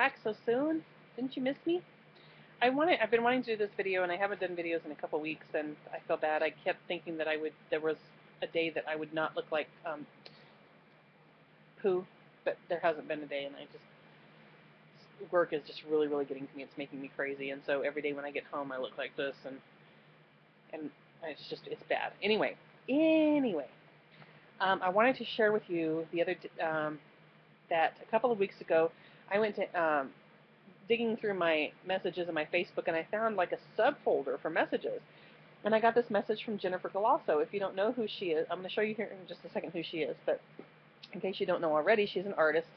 back so soon. Didn't you miss me? I wanted, I've been wanting to do this video, and I haven't done videos in a couple weeks, and I feel bad. I kept thinking that I would, there was a day that I would not look like um, poo, but there hasn't been a day, and I just, work is just really, really getting to me. It's making me crazy, and so every day when I get home, I look like this, and and it's just, it's bad. Anyway, anyway, um, I wanted to share with you the other, um, that a couple of weeks ago, I went to um, digging through my messages in my Facebook, and I found like a subfolder for messages. And I got this message from Jennifer Galasso. If you don't know who she is, I'm going to show you here in just a second who she is. But in case you don't know already, she's an artist.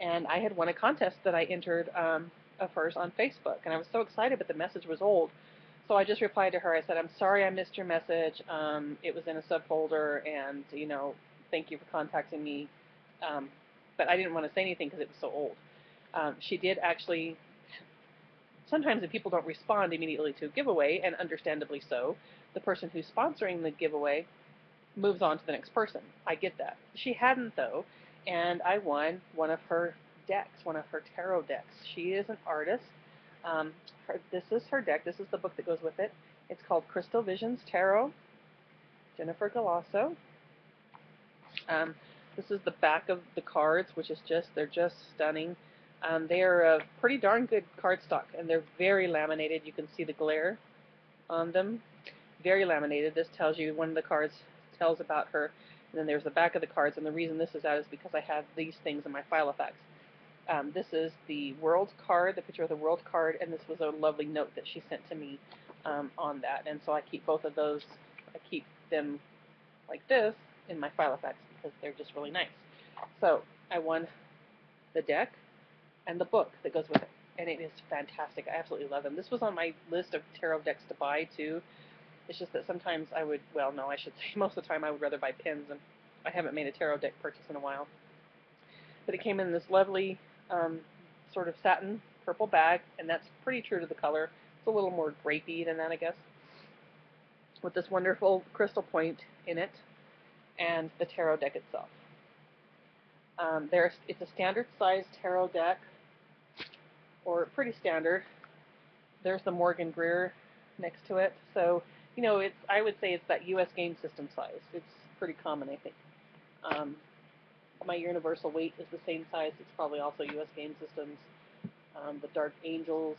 And I had won a contest that I entered um, of hers on Facebook. And I was so excited, but the message was old. So I just replied to her. I said, I'm sorry I missed your message. Um, it was in a subfolder, and, you know, thank you for contacting me. Um, but I didn't want to say anything because it was so old. Um, she did actually, sometimes if people don't respond immediately to a giveaway, and understandably so, the person who's sponsoring the giveaway moves on to the next person. I get that. She hadn't, though, and I won one of her decks, one of her tarot decks. She is an artist. Um, her, this is her deck. This is the book that goes with it. It's called Crystal Visions Tarot. Jennifer Galasso. Um, this is the back of the cards, which is just, they're just stunning. Um, they are a pretty darn good cardstock, and they're very laminated. You can see the glare on them. Very laminated. This tells you, one of the cards tells about her, and then there's the back of the cards, and the reason this is out is because I have these things in my Filofax. Um, this is the world card, the picture of the world card, and this was a lovely note that she sent to me um, on that. And so I keep both of those, I keep them like this in my Filofax because they're just really nice. So I won the deck, and the book that goes with it. And it is fantastic. I absolutely love them. This was on my list of tarot decks to buy too. It's just that sometimes I would, well, no, I should say most of the time I would rather buy pins, and I haven't made a tarot deck purchase in a while. But it came in this lovely um, sort of satin purple bag, and that's pretty true to the color. It's a little more grapey than that, I guess. With this wonderful crystal point in it, and the tarot deck itself. Um, there's, it's a standard size tarot deck or pretty standard. There's the Morgan Greer next to it. So, you know, it's I would say it's that U.S. game system size. It's pretty common, I think. Um, my Universal Waite is the same size. It's probably also U.S. game systems. Um, the Dark Angels.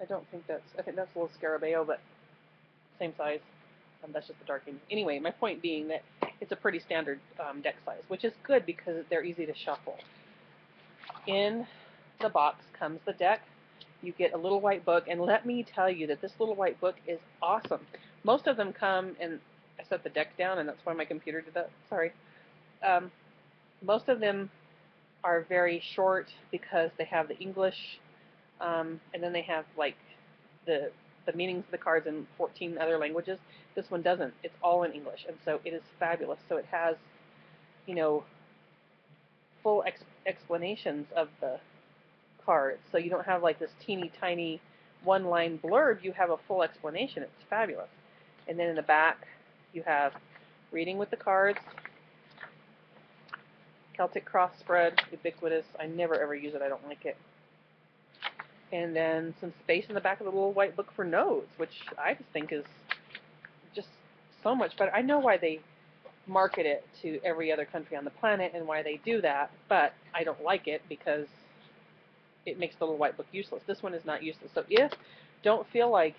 I don't think that's. I think that's a little Scarabeo, but same size. That's just the Dark Angel. Anyway, my point being that it's a pretty standard um, deck size, which is good because they're easy to shuffle. In the box comes the deck. You get a little white book, and let me tell you that this little white book is awesome. Most of them come, and I set the deck down, and that's why my computer did that. Sorry. Um, most of them are very short because they have the English, um, and then they have like the the meanings of the cards in 14 other languages. This one doesn't. It's all in English, and so it is fabulous. So it has, you know, full ex explanations of the cards. So you don't have like this teeny tiny one-line blurb. You have a full explanation. It's fabulous. And then in the back, you have reading with the cards, Celtic cross spread, ubiquitous. I never ever use it. I don't like it. And then some space in the back of the little white book for notes, which I just think is just so much better. I know why they market it to every other country on the planet and why they do that, but I don't like it because it makes the little white book useless. This one is not useless. So if, don't feel like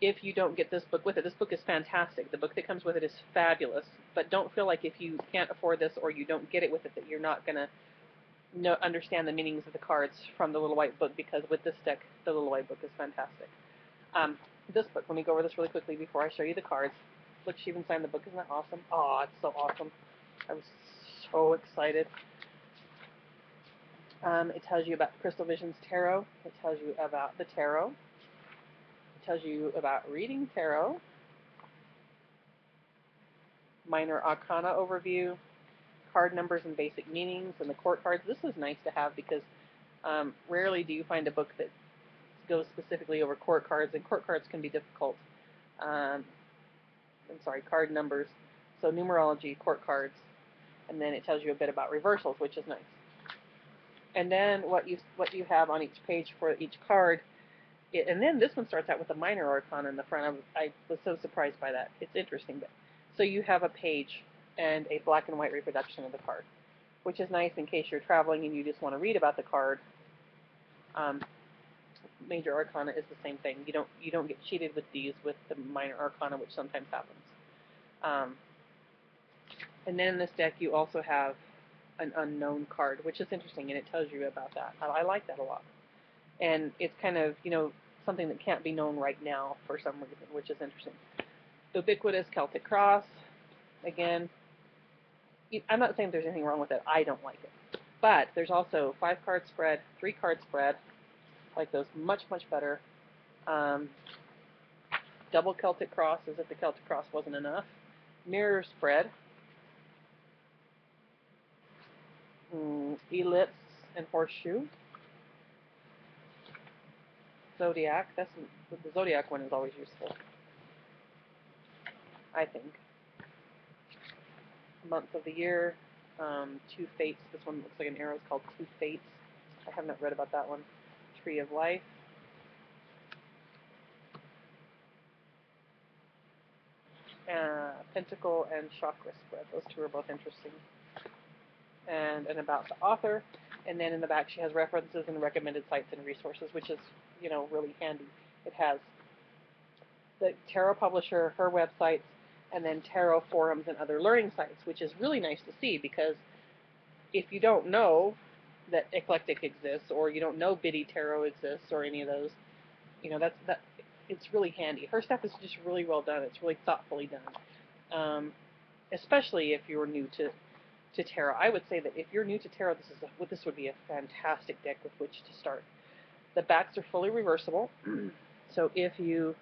if you don't get this book with it, this book is fantastic. The book that comes with it is fabulous, but don't feel like if you can't afford this or you don't get it with it that you're not going to know, understand the meanings of the cards from the little white book because with this deck, the little white book is fantastic. Um, this book, let me go over this really quickly before I show you the cards. Look, she even signed the book. Isn't that awesome? Oh, it's so awesome. I was so excited. Um, it tells you about Crystal Visions Tarot. It tells you about the tarot. It tells you about reading tarot. Minor Arcana overview card numbers and basic meanings and the court cards. This is nice to have because um, rarely do you find a book that goes specifically over court cards, and court cards can be difficult. Um, I'm sorry, card numbers. So numerology, court cards, and then it tells you a bit about reversals, which is nice. And then what you what you have on each page for each card, it, and then this one starts out with a minor arcana in the front. I was, I was so surprised by that. It's interesting, but so you have a page and a black and white reproduction of the card, which is nice in case you're traveling and you just want to read about the card. Um, major arcana is the same thing. You don't you don't get cheated with these with the minor arcana, which sometimes happens. Um, and then in this deck, you also have an unknown card, which is interesting, and it tells you about that. I, I like that a lot. And it's kind of, you know, something that can't be known right now for some reason, which is interesting. Ubiquitous Celtic Cross, again, I'm not saying there's anything wrong with it. I don't like it. But there's also five card spread, three card spread, I like those much, much better. Um, double Celtic Cross as if the Celtic Cross wasn't enough. Mirror spread, mm, ellipse and horseshoe. Zodiac, that's the zodiac one is always useful. I think. Month of the year, um, two fates. This one looks like an arrow. It's called two fates. I have not read about that one. Tree of life. Uh, Pentacle and Chakra spread. Those two are both interesting and an about the author. And then in the back, she has references and recommended sites and resources, which is, you know, really handy. It has the tarot publisher, her websites, and then tarot forums and other learning sites, which is really nice to see because if you don't know that Aeclectic exists or you don't know Biddy Tarot exists or any of those, you know, that's that it's really handy. Her stuff is just really well done. It's really thoughtfully done. Um, especially if you're new to to tarot. I would say that if you're new to tarot, this is a, this would be a fantastic deck with which to start. The backs are fully reversible, so if you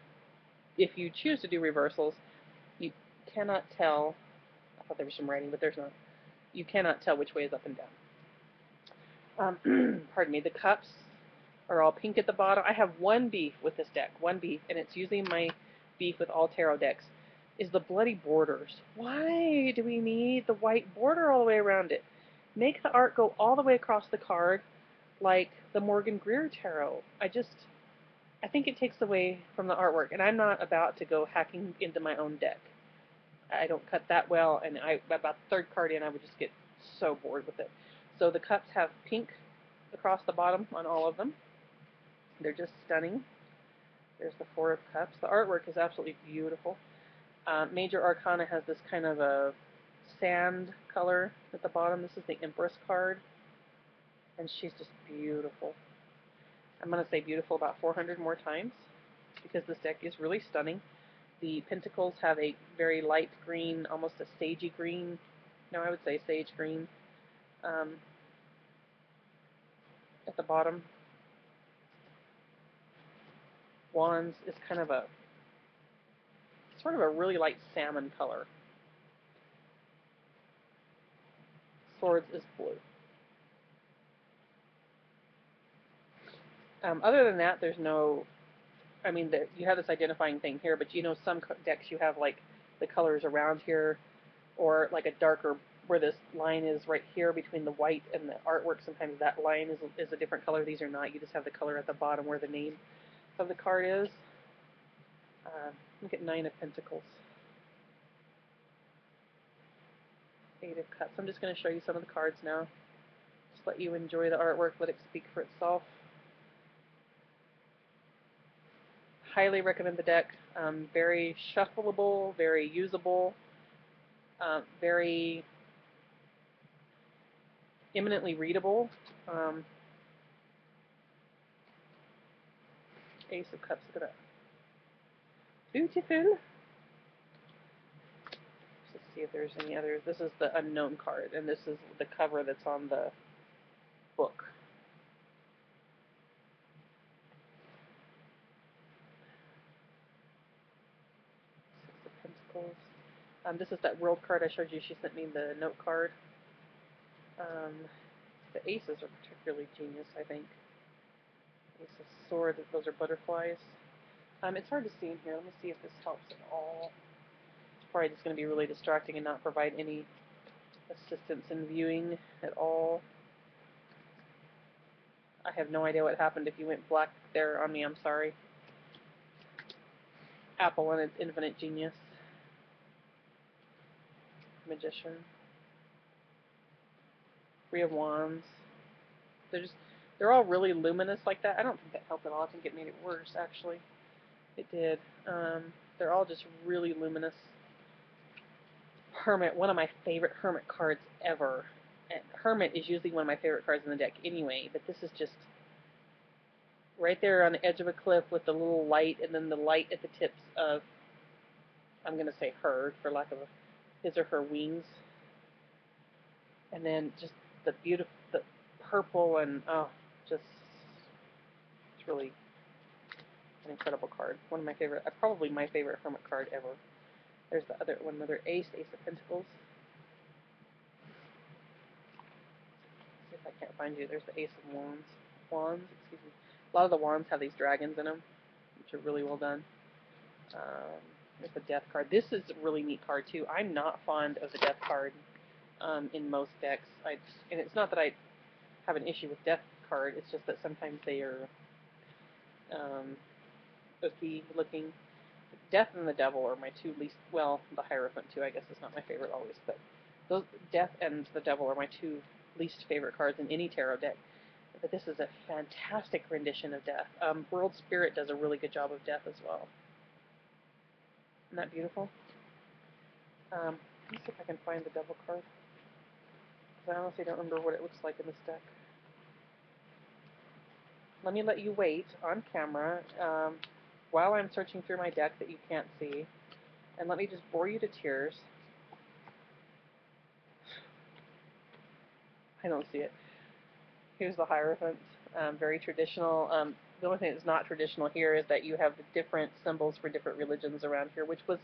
if you choose to do reversals, cannot tell. I thought there was some writing, but there's not. You cannot tell which way is up and down. Um, pardon me. The cups are all pink at the bottom. I have one beef with this deck, one beef, and it's usually my beef with all tarot decks is the bloody borders. Why do we need the white border all the way around it? Make the art go all the way across the card like the Morgan Greer Tarot. I just, I think it takes away from the artwork, and I'm not about to go hacking into my own deck. I don't cut that well, and I about the third card in, I would just get so bored with it. So the cups have pink across the bottom on all of them. They're just stunning. There's the Four of Cups. The artwork is absolutely beautiful. Uh, Major Arcana has this kind of a sand color at the bottom. This is the Empress card, and she's just beautiful. I'm going to say beautiful about 400 more times because this deck is really stunning. The Pentacles have a very light green, almost a sagey green, no, I would say sage green, um, at the bottom. Wands is kind of a sort of a really light salmon color. Swords is blue. Um, other than that, there's no, I mean, the, you have this identifying thing here, but you know some decks you have like the colors around here, or like a darker, where this line is right here between the white and the artwork, sometimes that line is, is a different color. These are not. You just have the color at the bottom where the name of the card is. Uh, look at Nine of Pentacles. Eight of Cups. I'm just going to show you some of the cards now. Just let you enjoy the artwork, let it speak for itself. Highly recommend the deck. Um, very shuffleable, very usable, uh, very eminently readable. Um, Ace of Cups, look at that. Beautiful. Let's see if there's any others. This is the unknown card, and this is the cover that's on the book. Six of Pentacles. Um, this is that world card I showed you. She sent me the note card. Um, the aces are particularly genius, I think. Ace of Swords, those are butterflies. Um, it's hard to see in here. Let me see if this helps at all. It's probably just going to be really distracting and not provide any assistance in viewing at all. I have no idea what happened if you went black there on me. I'm sorry. Apple and its infinite genius. Magician. Three of Wands. They're just, they're all really luminous like that. I don't think that helped at all. I think it made it worse, actually. It did. Um, they're all just really luminous. Hermit, one of my favorite Hermit cards ever. And Hermit is usually one of my favorite cards in the deck anyway, but this is just right there on the edge of a cliff with the little light and then the light at the tips of, I'm going to say her, for lack of a, his or her wings. And then just the beautiful, the purple and, oh, just, it's really an incredible card. One of my favorite, uh, probably my favorite Hermit card ever. There's the other one, another Ace, Ace of Pentacles. see if I can't find you. There's the Ace of Wands. Wands, excuse me. A lot of the wands have these dragons in them, which are really well done. Um, there's the Death card. This is a really neat card too. I'm not fond of the Death card um, in most decks. I, and it's not that I have an issue with Death card. It's just that sometimes they are um, looking. Death and the Devil are my two least. Well, the Hierophant too. I guess is not my favorite always, but those Death and the Devil are my two least favorite cards in any tarot deck. But this is a fantastic rendition of Death. Um, World Spirit does a really good job of Death as well. Isn't that beautiful? Um, let me see if I can find the Devil card. Because I honestly don't remember what it looks like in this deck. Let me let you wait on camera um, while I'm searching through my deck that you can't see. And let me just bore you to tears. I don't see it. Here's the Hierophant, um, very traditional. Um, the only thing that's not traditional here is that you have the different symbols for different religions around here, which was,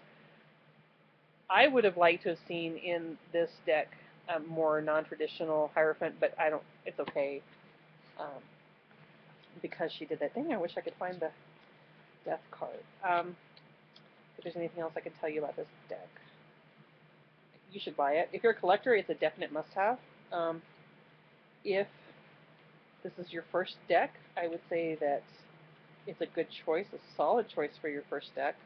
I would have liked to have seen in this deck a more non-traditional Hierophant, but I don't, it's okay. Um, because she did that thing, I wish I could find the death card. Um, if there's anything else I can tell you about this deck. You should buy it. If you're a collector, it's a definite must-have. Um, if this is your first deck, I would say that it's a good choice, a solid choice for your first deck.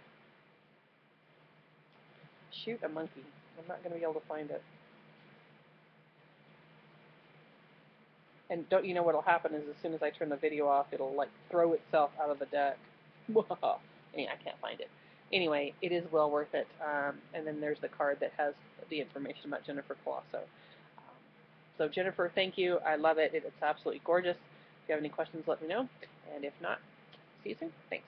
Shoot a monkey. I'm not going to be able to find it. And don't you know what'll happen is as soon as I turn the video off, it'll like throw itself out of the deck. I can't find it. Anyway, it is well worth it. Um, and then there's the card that has the information about Jennifer Galasso. So Jennifer, thank you. I love it. It's absolutely gorgeous. If you have any questions, let me know. And if not, see you soon. Thanks.